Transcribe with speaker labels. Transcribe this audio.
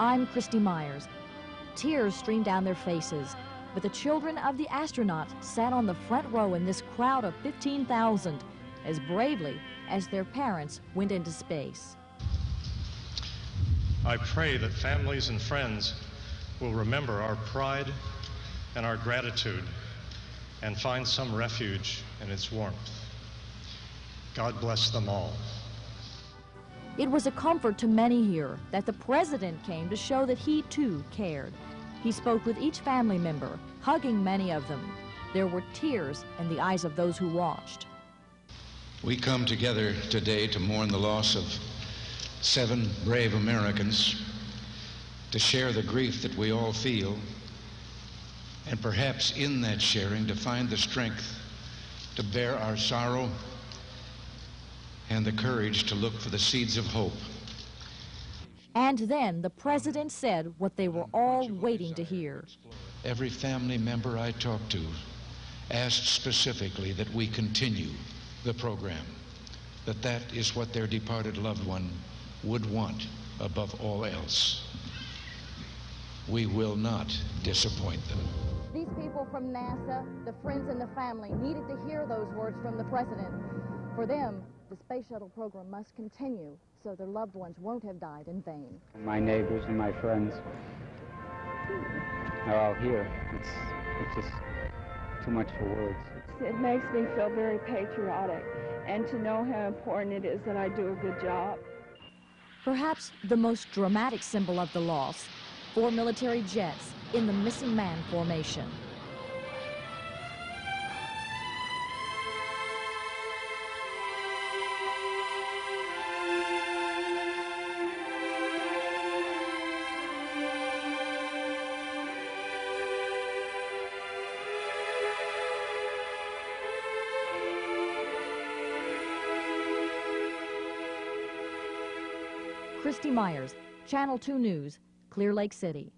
Speaker 1: I'm Christy Myers. Tears streamed down their faces, but the children of the astronauts sat on the front row in this crowd of 15,000 as bravely as their parents went into space.
Speaker 2: I pray that families and friends will remember our pride and our gratitude and find some refuge in its warmth. God bless them all.
Speaker 1: It was a comfort to many here that the president came to show that he too cared. He spoke with each family member, hugging many of them. There were tears in the eyes of those who watched.
Speaker 3: We come together today to mourn the loss of seven brave Americans, to share the grief that we all feel, and perhaps in that sharing to find the strength to bear our sorrow and the courage to look for the seeds of hope.
Speaker 1: And then the president said what they were all waiting to hear.
Speaker 3: Every family member I talked to asked specifically that we continue the program, that that is what their departed loved one would want above all else. We will not disappoint them.
Speaker 4: These people from NASA, the friends and the family, needed to hear those words from the president. For them, the space shuttle program must continue so their loved ones won't have died in vain.
Speaker 5: My neighbors and my friends are all here. It's, it's just too much for words.
Speaker 6: It makes me feel very patriotic and to know how important it is that I do a good job.
Speaker 1: Perhaps the most dramatic symbol of the loss, four military jets in the missing man formation. Christy Myers, Channel 2 News, Clear Lake City.